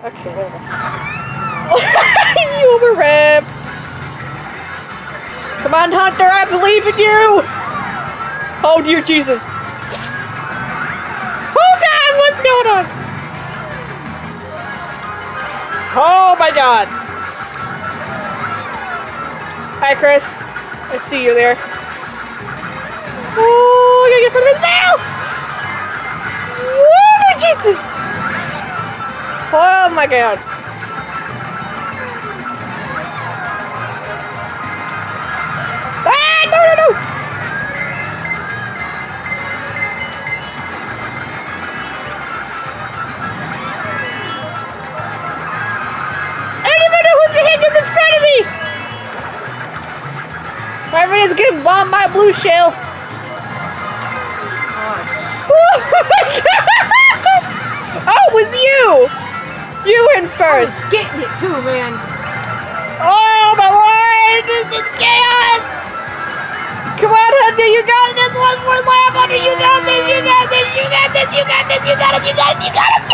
Okay, there we go. you overrip! Come on, Hunter, I believe in you! Oh, dear Jesus. Oh, God, what's going on? Oh, my God. Hi, Chris. I see you there. Oh, I gotta get in front of his mouth! Lord Jesus! Oh, my God. Ah, no, no, no! I don't even know who the heck is in front of me! Everybody's getting bombed by blue shell. Went I first. was getting it too, man. Oh my lord! This is chaos! Come on, Hunter, you got this one more lap, Hunter, you got this, you got this, you got this, you got this, you got it, you got it, you got it!